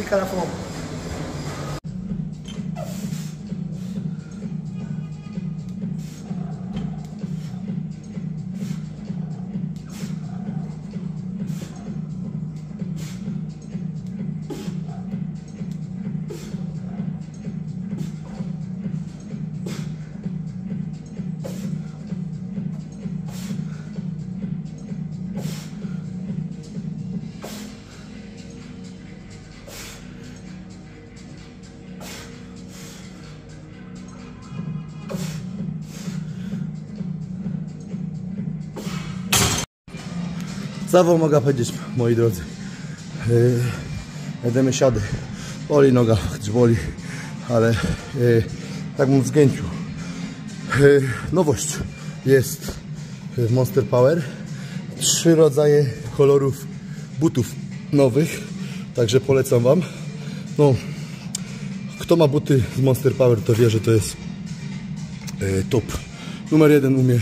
Fica na fome. Wam mogę powiedzieć, moi drodzy? Yy, jedziemy siady. Boli noga, choć boli, ale yy, tak mam w zgięciu. Yy, nowość jest w Monster Power. Trzy rodzaje kolorów butów nowych, także polecam wam. No, kto ma buty z Monster Power, to wie, że to jest top. Numer jeden u mnie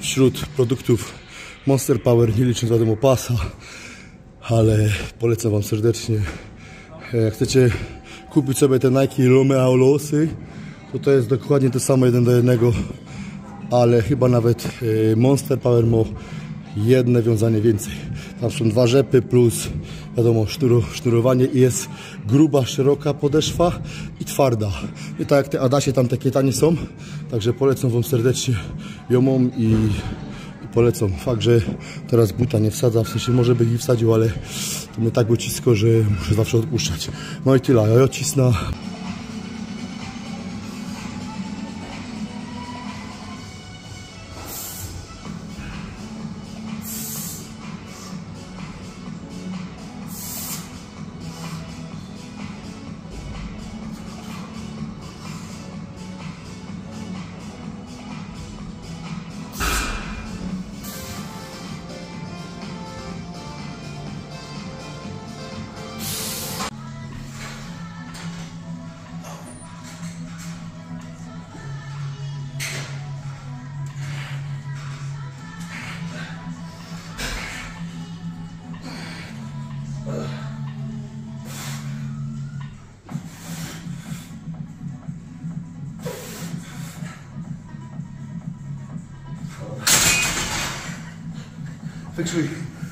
wśród produktów Monster Power, nie licząc wiadomo pasa, ale polecam Wam serdecznie. Jak chcecie kupić sobie te Nike Romeo Losy, to to jest dokładnie to samo jeden do jednego, ale chyba nawet e, Monster Power ma jedne wiązanie więcej. Tam są dwa rzepy plus wiadomo sznuro, sznurowanie i jest gruba, szeroka podeszwa i twarda. I tak jak te Adasie tam takie tanie są, także polecam Wam serdecznie ją i polecam. Fakt, że teraz buta nie wsadza, w sensie może by ich wsadził, ale to mnie tak ucisko, że muszę zawsze odpuszczać. No i tyle, ja Thanks for